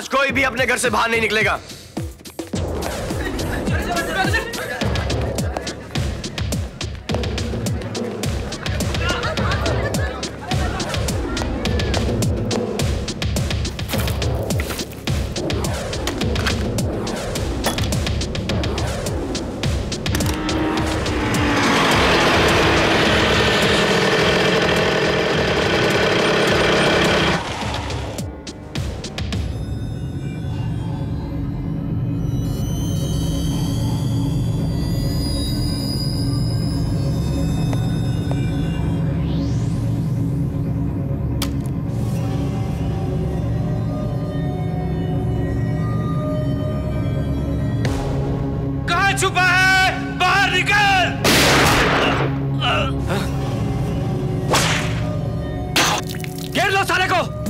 आज कोई भी अपने घर से बाहर नहीं निकलेगा। घेर लो सारे को।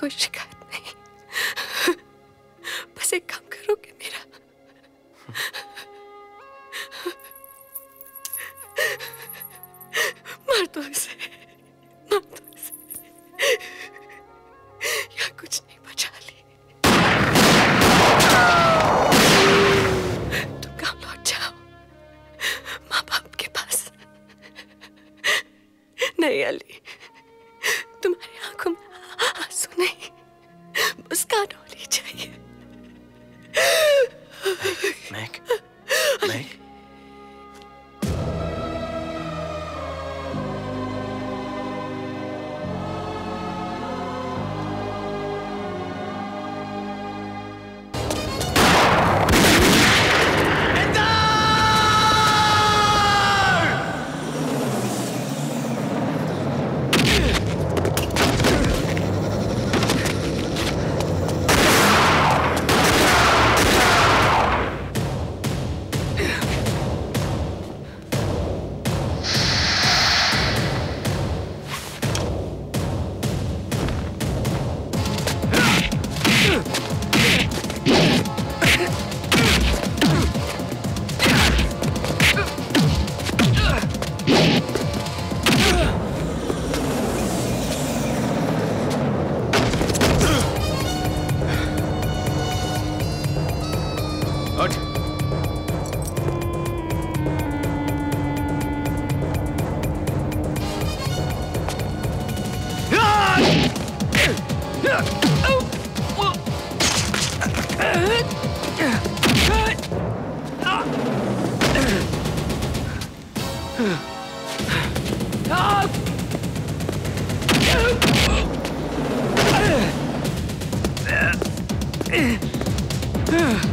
कोई शिकायत नहीं। बस एक काम करोगे मेरा मार दो इसे। मार दो इसे। या कुछ नहीं बचा ली। तुम गाँव लौट जाओ? माँ बाप के पास। नहीं अली। मुस्कान Ugh!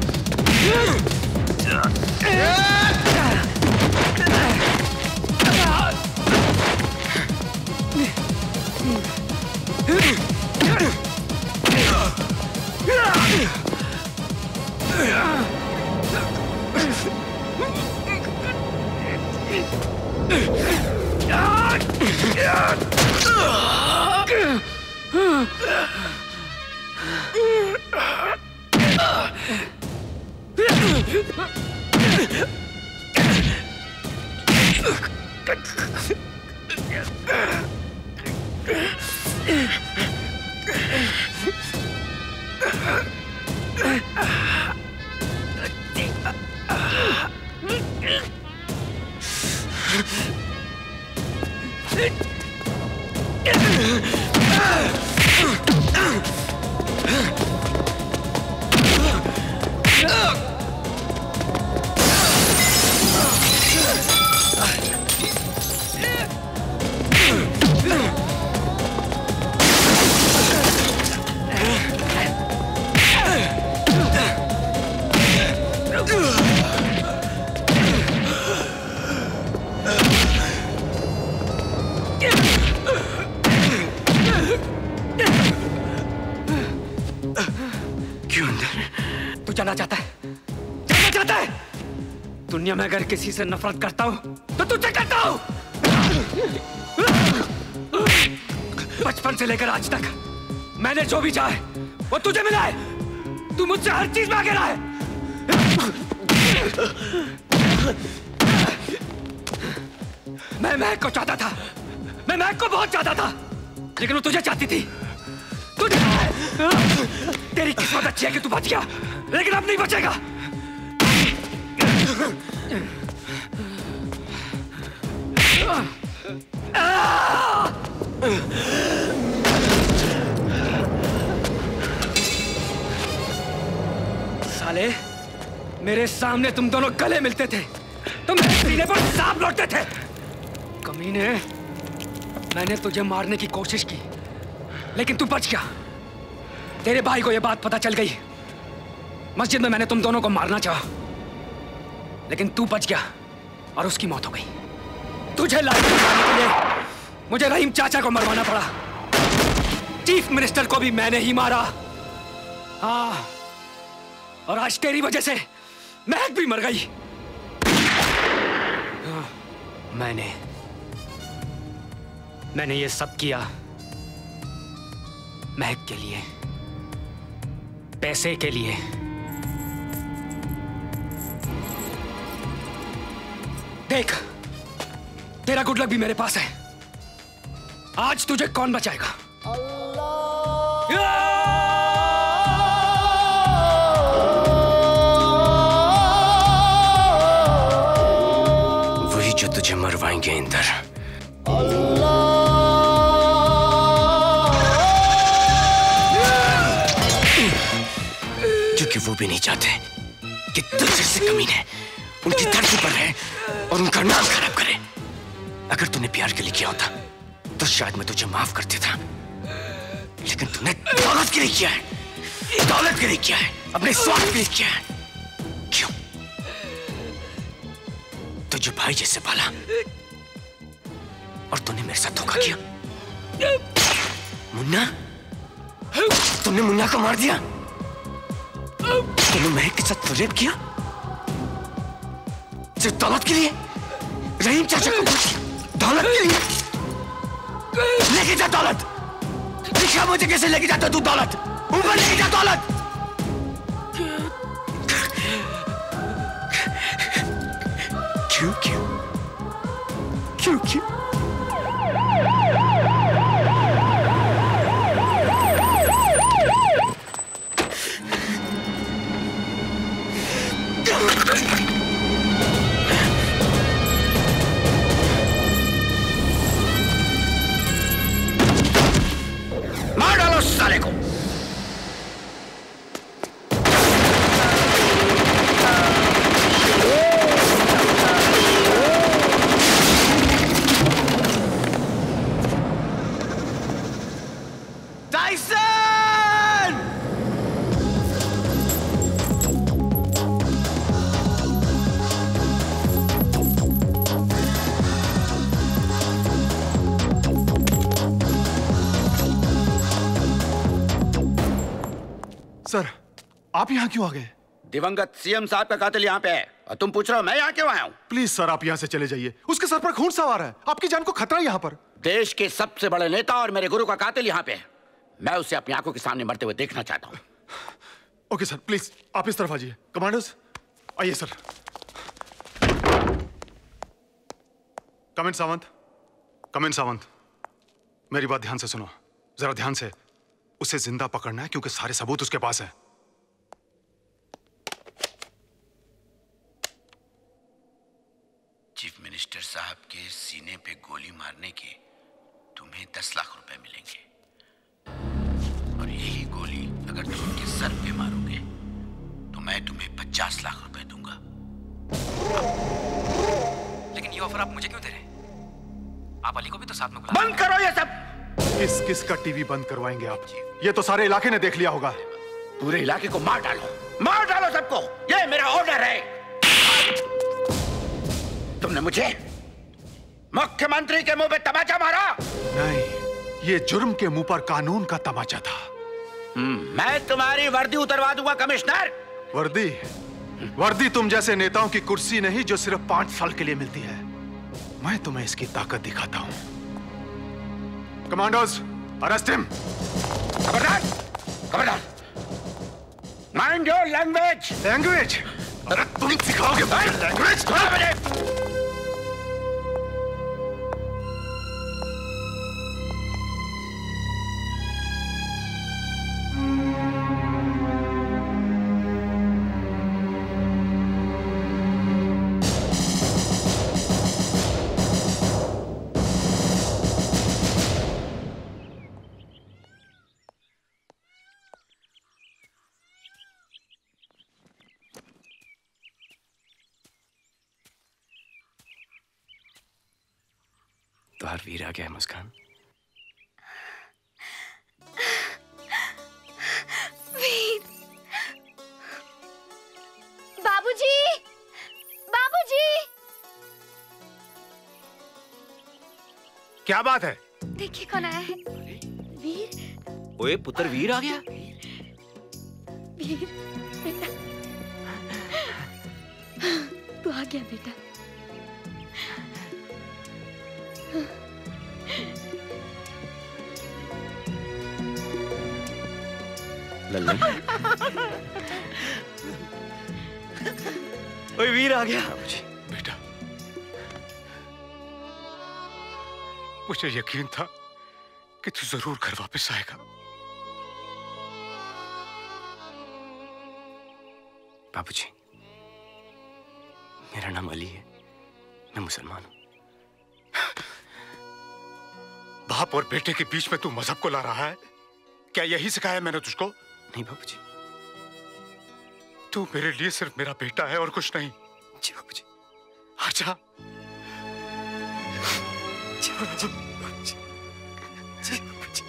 क्यों जाना चाहता है। जाना चाहता है। दुनिया में अगर किसी से नफरत करता हूँ तो तुझसे करता हूँ। बचपन से लेकर आज तक, मैंने जो भी चाहे, वो तुझे मिला है। तू मुझसे हर चीज़ मांगे रहा है। मैं महक को चाहता था। मैं महक को बहुत चाहता था। लेकिन वो तुझे चाहती थी। तुझे तेरी किस्मत अच्छी है कि तू बच गया। लेकिन अब नहीं बचेगा। साले, मेरे सामने तुम दोनों गले मिलते थे। तुम सीने पर सांप लौटते थे। कमीने, मैंने तुझे मारने की कोशिश की, लेकिन तू बच गया। तेरे भाई को यह बात पता चल गई। मस्जिद में मैंने तुम दोनों को मारना चाहा। लेकिन तू बच गया और उसकी मौत हो गई। तुझे लाइफ के लिए मुझे रहीम चाचा को मरवाना पड़ा। चीफ मिनिस्टर को भी मैंने ही मारा। हाँ और आज तेरी वजह से महक भी मर गई। हाँ, मैंने मैंने ये सब किया महक के लिए पैसे के लिए। देख, तेरा गुड लक भी मेरे पास है। आज तुझे कौन बचाएगा? वही जो तुझे मरवाएँगे इंदर। क्योंकि वो भी नहीं चाहते कि तुझ कमी कमीने उनकी धरती पर रहे और उनका नाम खराब करे। अगर तूने प्यार के लिए किया होता तो शायद मैं तुझे माफ़ कर देता लेकिन तूने दौलत के लिए किया है। दौलत के लिए किया है। अपने स्वार्थ के लिए किया है। क्यों? तुझे भाई जैसे पाला। और तूने मेरे साथ धोखा किया। मुन्ना, तुमने मुन्ना को मार दिया। तुमने महक के साथ रेप किया। सिर्फ़ दौलत के लिए? रहीम चाचा को दौलत के लिए? लेके जा दौलत दिखा मुझे कैसे लेके जाता तू दौलत ऊपर लेके जा दौलत क्यों क्यों? क्यों क्यों? Tyson! सर आप यहाँ क्यों आ गए? दिवंगत सीएम साहब का कातिल यहाँ पे है और तुम पूछ रहे हो मैं यहाँ क्यों आया हूँ? प्लीज़ सर आप यहाँ से चले जाइए। उसके सर पर खून सवार है। आपकी जान को खतरा यहाँ पर। देश के सबसे बड़े नेता और मेरे गुरु का कातिल यहाँ पे है। मैं उसे अपनी आँखों के सामने मरते हुए देखना चाहता हूँ। ओके सर प्लीज़ आप इस तरफ़ आ जाइए कमांडर्स आइए sir. Commandant Sawant commandant Sawant. मेरी बात ध्यान से सुनो। जरा ध्यान से। उसे ज़िंदा पकड़ना है क्योंकि सारे सबूत उसके पास है। चीफ मिनिस्टर साहब के सीने पे गोली मारने के तुम्हें दस लाख रुपए मिलेंगे। पचास लाख रुपए दूँगा। लेकिन ये ऑफ़र आप मुझे क्यों दे रहे हैं? आप अली को भी तो साथ में बुला बंद करो ये सब! किस किस का टीवी बंद करवाएँगे आप? ये तो सारे इलाके ने देख लिया होगा। पूरे इलाके को मार डालो। मार डालो सबको! ये मेरा ऑर्डर है! तुमने मुझे मुख्यमंत्री के मुँह पे तमाचा मारा! नहीं ये जुर्म के मुँह पर कानून का तमाचा था। मैं तुम्हारी वर्दी उतरवा दूँगा कमिश्नर! वर्दी? वर्दी तुम जैसे नेताओं की कुर्सी नहीं जो सिर्फ़ पाँच साल के लिए मिलती है। मैं तुम्हें इसकी ताकत दिखाता हूँ। Commandos arrest him commander commander mind your language language अरे तुम सिखाओगे लैंग्वेज हर वीर आ गया है मुस्कान। बाबूजी! बाबूजी! क्या बात है? देखिए कौन आया है। वीर? ओए पुत्र वीर आ गया। वीर बेटा। तू आ गया बेटा। लल्लन ओए वीर आ गया। बेटा। मुझे यकीन था कि तू ज़रूर घर वापस आएगा। बाबूजी मेरा नाम अली है। मैं मुसलमान हूँ। बाप और बेटे के बीच में तू मज़हब को ला रहा है? क्या यही सिखाया मैंने तुझको? नहीं बाबूजी। तू मेरे लिए सिर्फ़ मेरा बेटा है और कुछ नहीं। जी बाबूजी। आजा जी। बाबूजी बाबूजी। जी बाबूजी।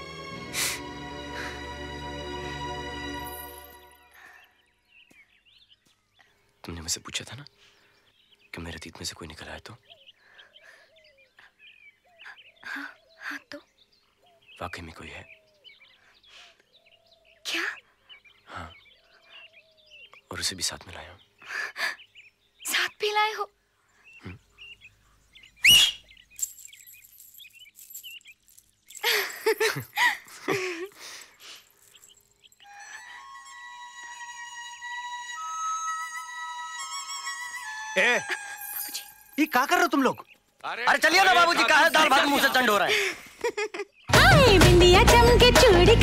तुमने मुझसे पूछा था ना कि मेरे अतीत में से कोई निकल आए तो? हाँ, हाँ तो? वाकई में कोई है क्या और उसे भी साथ में लाया। हूँ साथ भी लाए हो? ए ये क्या कर रहे हो तुम लोग? अरे चलिए ना बाबूजी कहा दाल भात मुँह से चंड हो रहा है। हाय बिंदिया चमके चूड़ी